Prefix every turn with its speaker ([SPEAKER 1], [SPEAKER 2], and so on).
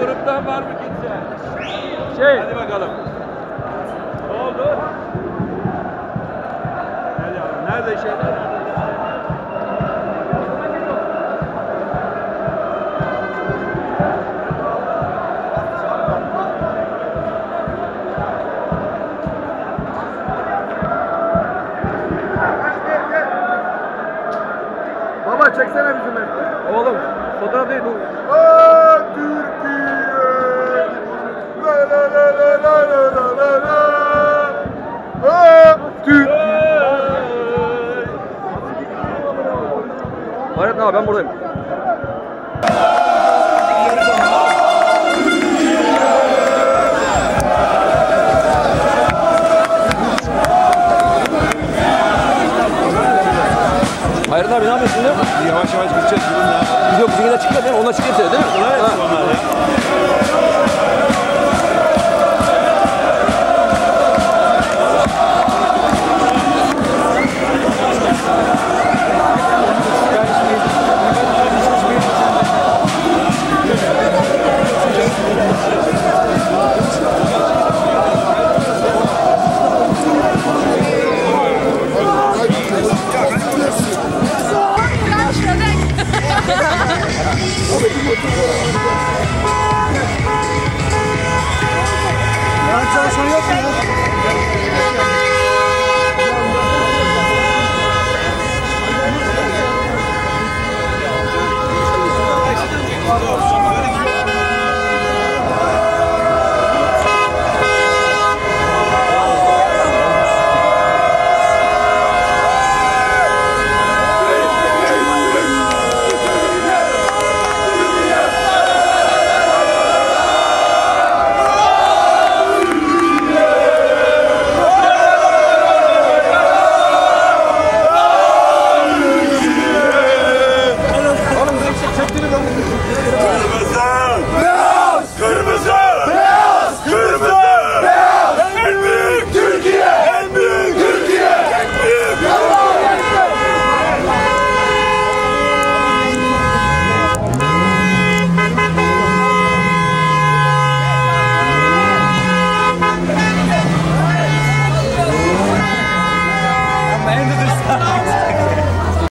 [SPEAKER 1] gruptan var mı kimse? Şey. Hadi bakalım. Ne oldu? Nerede şeyler? Nerede? Baba çeksene bizim hep. Oğlum fotoğraf değil bu. Oo! Hayrettin abi ben buradayım. Hayrettin abi ne yapıyorsun? Yavaş yavaş gideceğiz. Biz yok bizimkiler çıkıyor değil mi? Onlar çıkıyor değil mi? Onlar hepsi onlar ya.